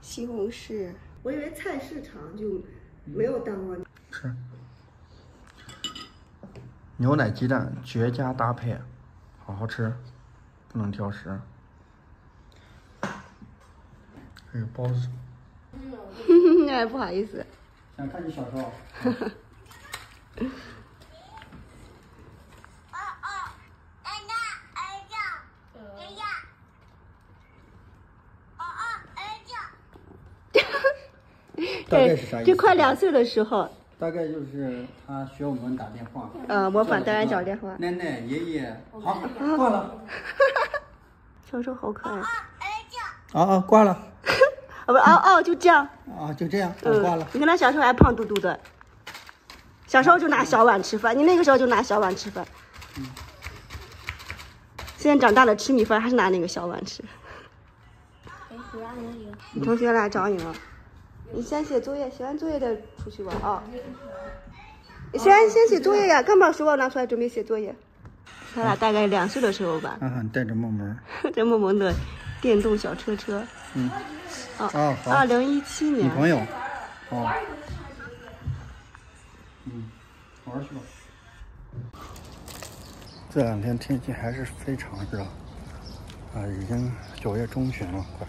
西红柿，我以为菜市场就没有蛋黄。吃。牛奶鸡蛋绝佳搭配，好好吃，不能挑食。还有包子。哎，不好意思。想看你小时候。大概是啥意思？就快两岁的时候，大概就是他学我们打电话，呃，模仿大人讲电话。奶奶、爷爷，好，挂了。小时候好可爱。啊啊，挂了。啊 不，哦哦，就这样。啊，就这样，我挂了。你看他小时候还胖嘟嘟的，小时候就拿小碗吃饭，你那个时候就拿小碗吃饭。嗯。现在长大了吃米饭还是拿那个小碗吃。你同学来找你了。你先写作业，写完作业再出去玩啊！先先写作业呀，刚把书包拿出来准备写作业？他俩大概两岁的时候吧。啊带着萌萌。这萌萌的电动小车车。嗯。啊好。二零一七年。女朋友。哦。嗯，玩去吧。这两天天气还是非常热，啊，已经九月中旬了，快。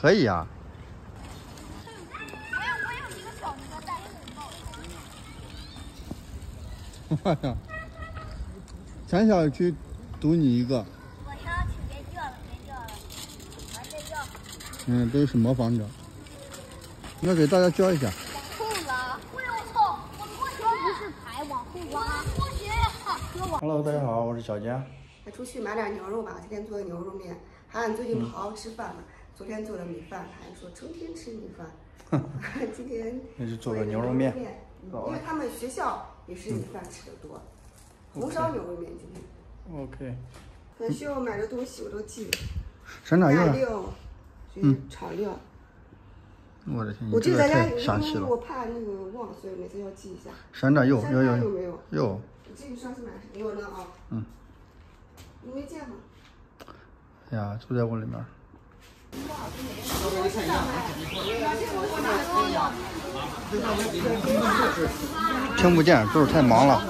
可以呀。我有我有一个小鱼戴红帽。钱小去赌你一个。我想去别叫了，别叫了，还在叫。嗯，都是模仿者。要给大家教一下。往后拉，我要操！我过去不是拍，往后拉。Hello，大家好，我是小佳。出去买点牛肉吧，今天做个牛肉面。涵涵最近不好好吃饭了。昨天做的米饭，还说成天吃米饭。今天 那就做个牛肉面，因为他们学校也是米饭吃的多。红烧牛肉面今天。OK。那需要买的东西我都记。山楂料。料。嗯。炒料。我的天，我这个太详细了。我怕那个忘，所以每次要记一下。山楂有有有有没有？有。这个上次买的有呢啊。嗯。你没见吗？哎呀，就在我里面。听不见，就是太忙了。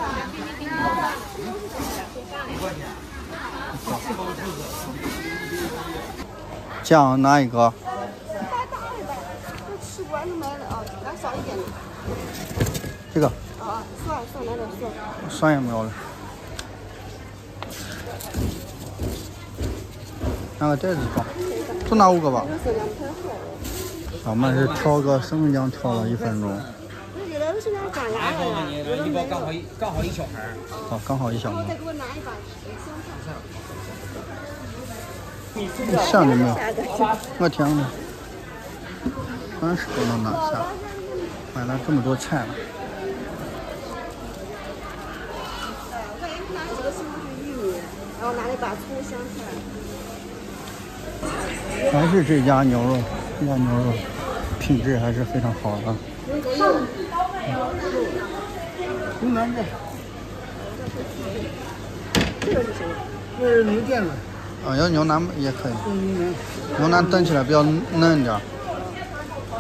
酱拿一个？这个。啊，蒜蒜来点蒜。蒜也没有了。拿个袋子装。就拿五个吧。小曼是挑个生姜挑了一分钟。一包刚好一刚好一小盘。好，刚好一小盘。再给我拿一把香菜。没有？我天呐，三十都能拿下，买了这么多菜了。我拿几个西红柿、玉米，然后拿了一把葱、香菜。还是这家牛肉，这家牛肉品质还是非常好的。牛腩的，这个是什么？这是牛腱子。啊，要牛腩也可以。牛腩炖起来比较嫩点。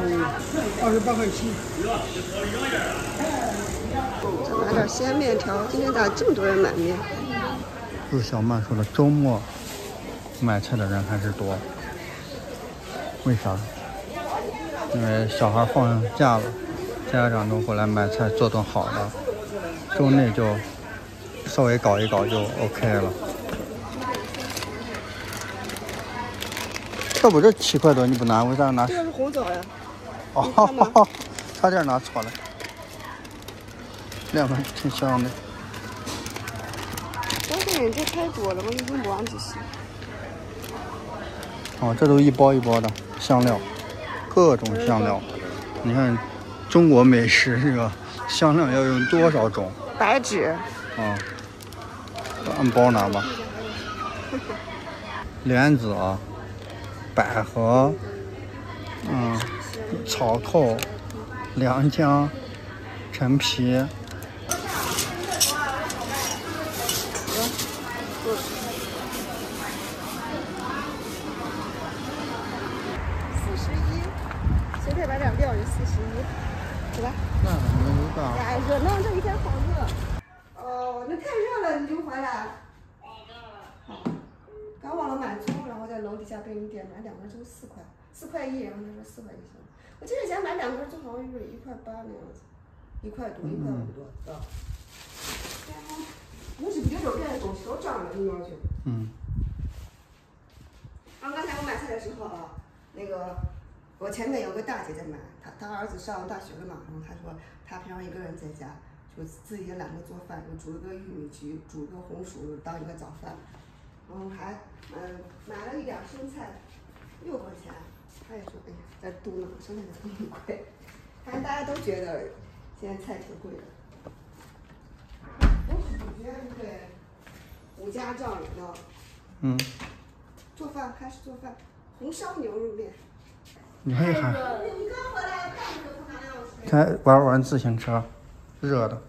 嗯，二十八块七。再买点鲜面条。今天咋这么多人买面？就是小曼说的，周末买菜的人还是多。为啥？因为小孩放假了，家长都回来买菜做顿好的，周内就稍微搞一搞就 OK 了。这不这七块多你不拿，为啥拿？这是红枣呀。哦，差点拿错了。两个挺香的。但是人这太多了，我用不完这些。哦，这都一包一包的。香料，各种香料，你看，中国美食这个香料要用多少种？白芷，啊，按包拿吧。莲子啊，百合，嗯，草蔻，良姜，陈皮。二十四十一，走吧？那没有大。哎，热闹，这一天好热。哦，那太热了，你就回来。好。刚忘了买葱，然后在楼底下便利店买两根葱四块，四块一，然后他说四块一斤。我记得以前买两根葱好像是一块八那样子，一块多，一块五多，啊。我是别的店的东西都涨了，你要去。嗯。然后刚才我买菜的时候啊，那个我前面有个大姐在买，她她儿子上大学了嘛，然后她说她平常一个人在家，就自己也懒得做饭，就煮了个玉米鸡，煮个红薯当一个早饭，然后还嗯买了一点生菜，六块钱。她也说，哎呀，在嘟囔，生菜怎么那么贵？反正大家都觉得现在菜挺贵的。我感觉对五家酱里的，嗯。做饭开始做饭，红烧牛肉面。你还还？才玩玩自行车，热的。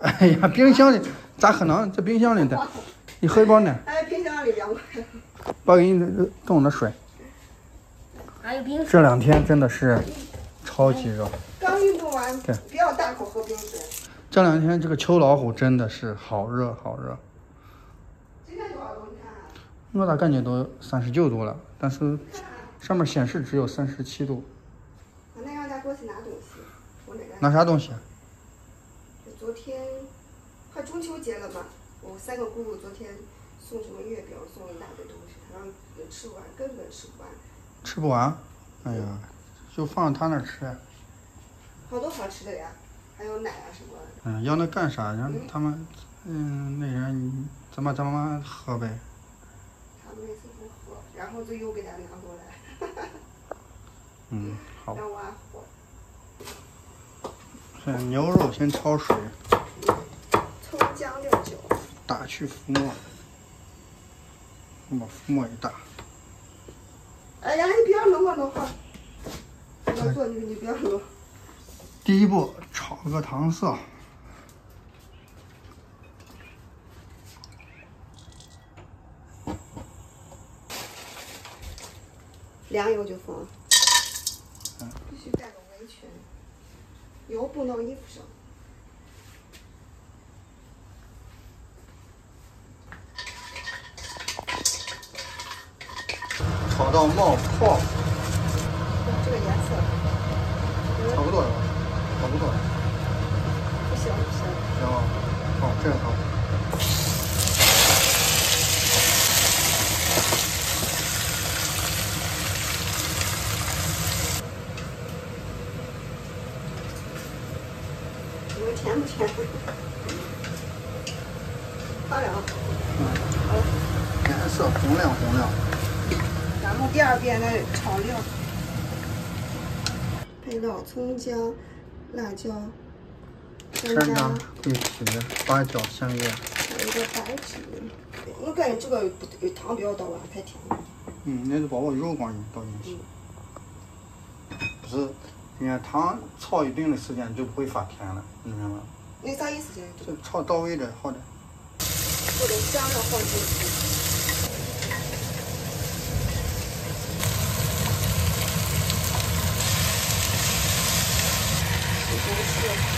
哎呀，冰箱里咋可能？这冰箱里的，你喝一包奶？哎，冰箱里凉快。爸给你冻的水。还有冰这两天真的是超级热。刚运动完，对，不要大口喝冰水。这两天这个秋老虎真的是好热好热。我咋感觉都三十九度了，但是上面显示只有三十七度。那让家过去拿东西，我那个。拿啥东西？昨天快中秋节了嘛，我三个姑姑昨天送什么月饼，送了一大堆东西，他说吃不完，根本吃不完。吃不完？哎呀，就放他那吃。好多好吃的呀，还有奶啊什么。嗯，要那干啥？让他们，嗯，那人咱们咱们喝呗。然后就又给他拿过来，嗯，好。让我火。先牛肉先焯水。葱姜料酒。打去浮沫。把浮沫一打。哎呀，你不要弄啊，弄好。要做你你不要弄。第一步，炒个糖色。凉油就放，必须带个围裙，油不弄衣服上。炒到冒泡。这个颜色。差不多了，差不多了。不行不行。行吗？好，这样好。甜不甜？漂亮。嗯。好。颜色红亮红亮。然后第二遍再炒料，配料：葱姜、辣椒、山楂、桂皮、八角、香叶。还有一个白芷。我感觉这个不糖不要倒了，太甜了。嗯，那就把我肉光倒进去。不是。你看糖炒一定的时间就不会发甜了，你明白吗？那啥意思？就炒到位的，好点。或者姜要放进去。不是。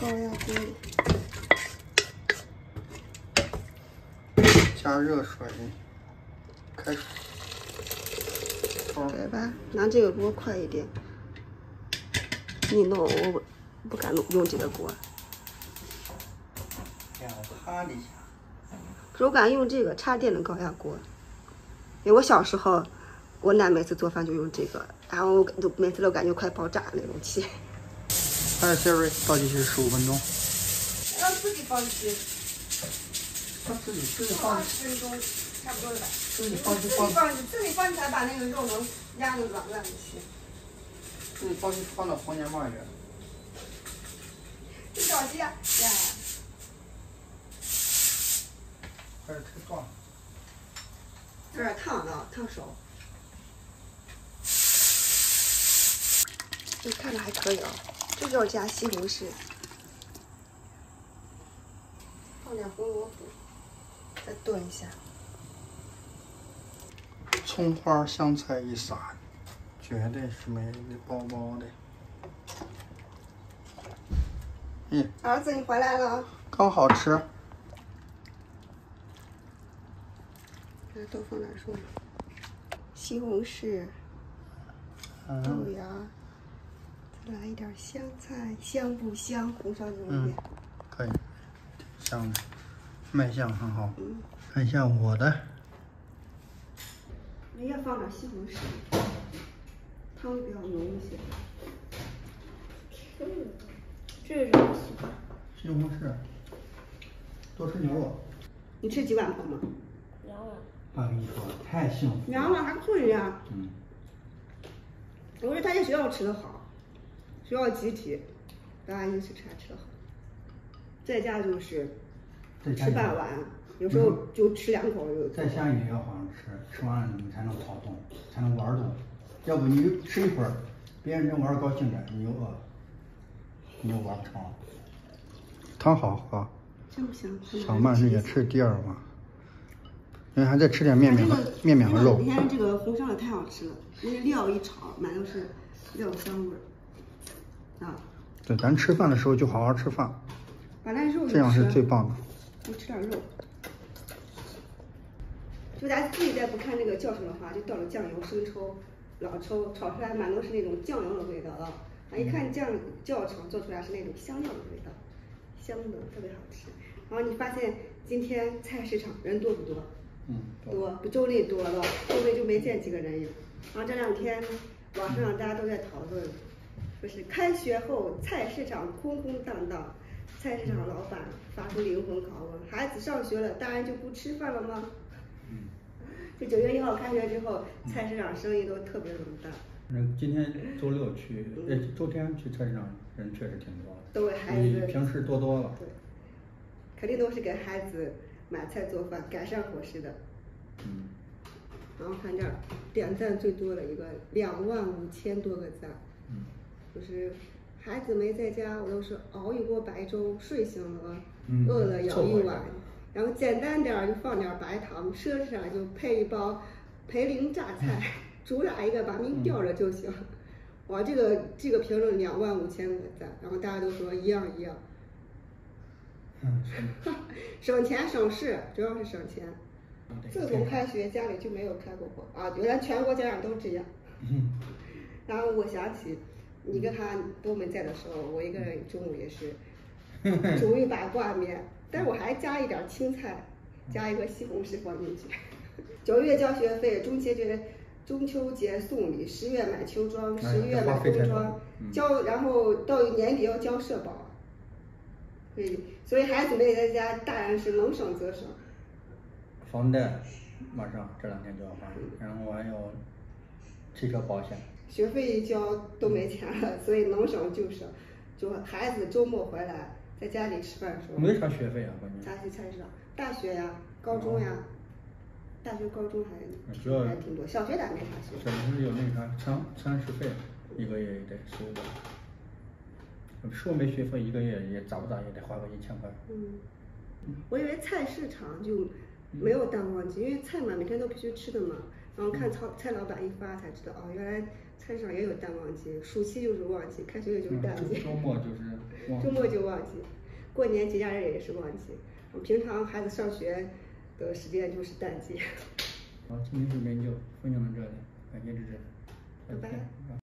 高压锅里，加热水，开水，对吧？拿这个锅快一点。你弄，我不不敢弄用这个锅。可是我敢用这个插电的高压锅，因为我小时候，我奶每次做饭就用这个，然后我都每次都感觉快爆炸那种气。开始切水，倒进去十五分钟。让自己放进去。他自己自己放。十分钟差不多了吧？自己放自己放放自己放才把那个肉能压的软软一些。自己放放到房间嘛去。你着急呀？呀。还是太烫。有点烫啊，烫手。这看着还可以啊，这就要加西红柿，放点红萝卜，再炖一下。葱花、香菜一撒，绝对是美的包包的。嗯，儿子，你回来了。刚好吃。这都放哪说？西红柿、豆芽。再来一点香菜，香不香？红烧牛肉面，可以，香的，卖相很好。嗯，看一下我的。你也放点西红柿，汤比较浓一些。这是什么西红柿。多吃牛肉。你吃几碗泡吗？两碗。爸跟你说，太幸福。两碗还可以呀。嗯。我说他在学校吃的好。学校集体，大家一起吃还吃的好。在家就是吃半碗，有时候就吃两口就。在家也要好好吃，吃完了你才能跑动，才能玩动。要不你吃一会儿，别人正玩高兴着，你又饿了，你又玩不成了。汤好喝。香不行？小曼是也吃第二碗，因为还在吃点面面和面面和肉。今天这个红烧的太好吃了，那个料一炒，满都是料香味儿。啊，对，咱吃饭的时候就好好吃饭，把那肉这样是最棒的。多吃点肉，就咱自己再不看那个叫什么的话，就倒了酱油、生抽、老抽，炒出来满都是那种酱油的味道啊。啊，一看酱叫炒做出来是那种香料的味道，香的特别好吃。然后你发现今天菜市场人多不多？嗯，多，比周内多了，周内就没见几个人影。然后这两天网上大家都在讨论。就是开学后菜市场空空荡荡，菜市场老板发出灵魂拷问：孩子上学了，大人就不吃饭了吗？九月一号开学之后，菜市场生意都特别冷淡。嗯，今天周六去，呃，周天去菜市场人确实挺多的，都给孩子。比平时多多了。对。肯定都是给孩子买菜做饭，改善伙食的。嗯。然后看这儿，点赞最多的一个，两万五千多个赞。嗯。就是孩子没在家，我都是熬一锅白粥，睡醒了饿了舀一碗，然后简单点儿就放点白糖，奢侈点就配一包涪陵榨菜，主打一个把命吊着就行。哇，这个这个评论两万五千个赞，然后大家都说一样一样。省钱省事，主要是省钱。自从开学，家里就没有开过火啊，原来全国家长都这样。然后我想起。你跟他都没在的时候，我一个人中午也是 煮一把挂面，但是我还加一点青菜，加一个西红柿放进去。九月交学费，中秋节中秋节送礼，十月买秋装，十一月买冬装，交然后到年底要交社保。所以所以孩子没在家，大人是能省则省。房贷马上这两天就要还，然后还有汽车保险。学费一交都没钱了，所以能省就省。就孩子周末回来在家里吃饭的时候，没啥学费啊，关键。咱去菜市场，大学呀，高中呀，大学、高中还主要还挺多，小学咱没啥学费。小学有那啥餐餐食费，一个月也得收的。说没学费，一个月也咋不咋也得花个一千块。嗯，我以为菜市场就没有淡旺季，因为菜嘛每天都必须吃的嘛。然后看曹蔡老板一发才知道，哦，原来菜市场也有淡旺季，暑期就是旺季，开学也就是淡季。周末就是周末就旺季，过年节假日也是旺季。平常孩子上学的时间就是淡季。好，今天视频就分享到这里，感谢支持，拜拜。